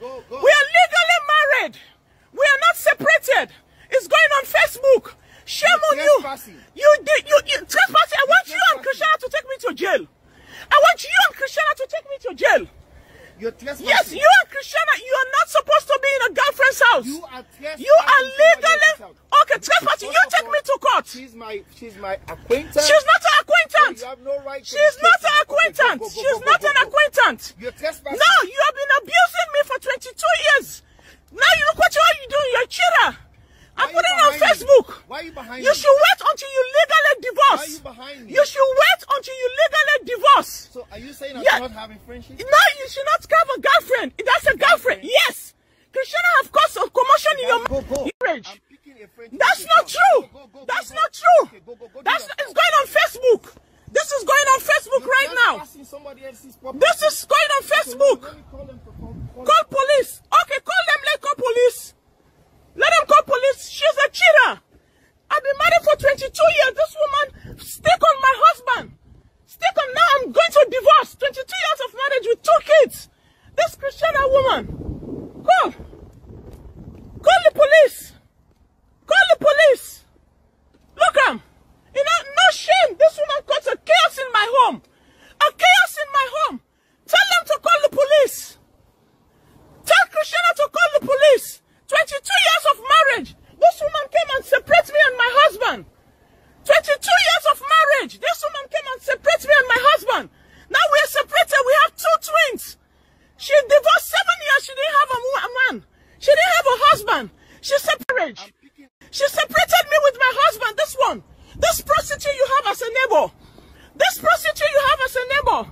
go, go. We are legally married. We are not separated. It's going on Facebook. Shame on you. You did you, you trespassing. I want you and Christiana to take me to jail. I want you and Christiana to take me to jail. You're trespassing. Yes, you and Christiana, you are not supposed to be in a girlfriend's house. You are trespassing. You are legally okay. Trespassing. You take all, me to court. She's my she's my acquaintance. She's not an acquaintance. You have no right to She's not an acquaintance. She's not an acquaintance. You're trespassing. No, you have been me for 22 years. Now you look what you are you doing. You're a cheater. I Why putting it on behind me? Facebook. Why are you behind You me? should wait until you legally divorce. Why are you behind me? You should wait until you legally divorce. So are you saying I'm Yeah. not having friendship? No, you should not have a girlfriend. That's a girlfriend. Yes. Christiana have caused a commotion in your Go, go. marriage. I'm picking a friend. That's not true. Go, go, go, That's not true. Okay, That's that. it's going on Facebook. This is going on Facebook You're right now. trespassing somebody else's property. This is going on Facebook. Call police. Okay, call them. Let call police. Let them call police. She's a cheater. I've been married for 22 years. This woman stick on my husband. Stick on now. I'm going to divorce. 22 years of marriage with two kids. This Christiana woman. Call. Call the police. Call the police. Look am. You know, no shame. This woman caused a chaos in my home. A chaos in my home. Tell them to call the police. Tell Christiana to call the police. 22 years of marriage. This woman came and separated me and my husband. 22 years of marriage. This woman came and separated me and my husband. Now we are separated. We have two twins. She divorced seven years. She didn't have a, man. She didn't have a husband. She separated. She separated me with my husband. This one. This prostitute you have as a neighbor. This prostitute you have as a neighbor.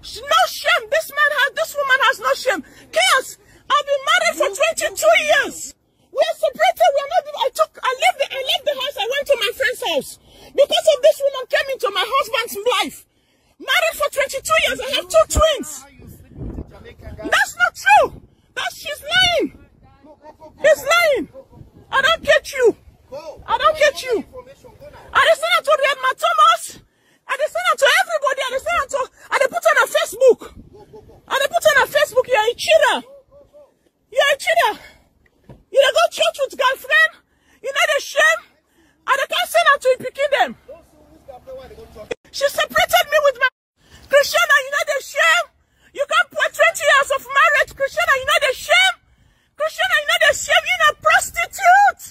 No shame. This man has, this woman has no shame. Chaos. I've been married for 22 years. We are separated. We are not, I took, I left the, I left the house. I went to my friend's Because of this woman came into my husband's life. Married for 22 years. I have two twins. That's not true. That's, she's lying. He's lying. I don't get you. Go. I don't get you. Information, go now. I dey send am to Redma Thomas. I dey send am to everybody. I dey send am to. I dey put am on Facebook. I dey put am on Facebook. You are a cheater. You are a cheater. You dey go church with girlfriend. You know the shame. I dey come send am to pikin dem. Don't sue this guy, play why they go church. She separated me with my Christiana. You know the shame. You can't put 20 years of marriage, Christiana. You know the shame. Christiana, you know the shame. You're a prostitute.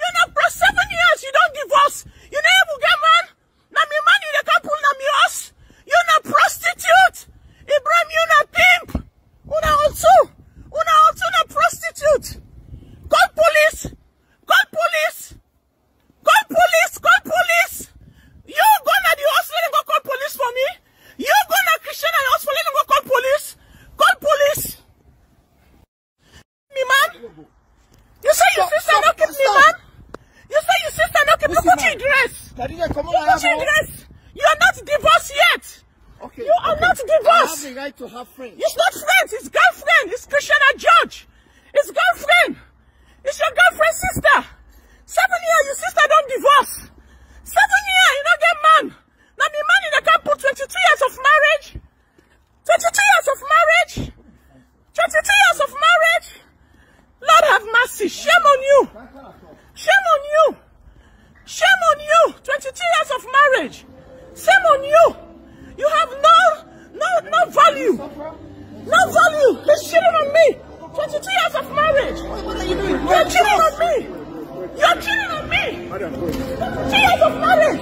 You're not pro seven years. You don't divorce. You never get man. Now me money the couple na me us. You're not prostitute. Ibrahim, you're not pimp. Una also. Una also not prostitute. Call police. Call police. Call police. Call police. You go na the hospital and go call police for me. You go na Christian and hospital and go call police. Call police. Me man. You say your sister stop, not keep me man. You say your sister not keep me. At your dress. Khadija, come on, I at your dress. You are not divorced yet. Okay. You are okay. not I divorced. have the right to have friends. It's not friends, it's girlfriend. It's Christiana George. It's girlfriend. It's your girlfriend's sister. Seven years, your sister don't divorce. Seven years, you don't get man. Now the man in the can't put 22 years of marriage. 22 years of marriage. 22 years of marriage. Lord have mercy. Shame on you. Shame on you. Shame on you. 22 years of marriage. Shame on you. You have no, no, no value. No value. He's cheating on me. 22 years of marriage. You're cheating on me. You're cheating on me. 22 years of marriage.